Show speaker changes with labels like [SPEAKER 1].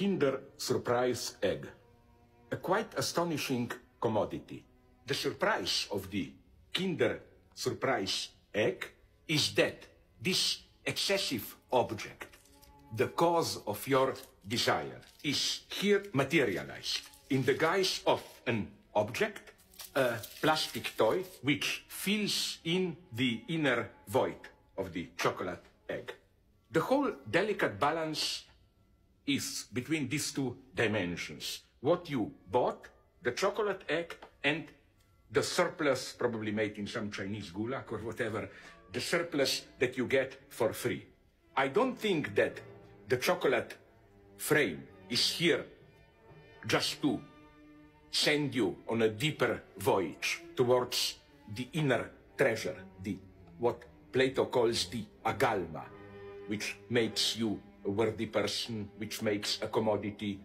[SPEAKER 1] Kinder Surprise Egg. A quite astonishing commodity. The surprise of the Kinder Surprise Egg is that this excessive object, the cause of your desire, is here materialized in the guise of an object, a plastic toy, which fills in the inner void of the chocolate egg. The whole delicate balance is between these two dimensions. What you bought, the chocolate egg, and the surplus, probably made in some Chinese gulag or whatever, the surplus that you get for free. I don't think that the chocolate frame is here just to send you on a deeper voyage towards the inner treasure, the what Plato calls the agalma, which makes you worthy person, which makes a commodity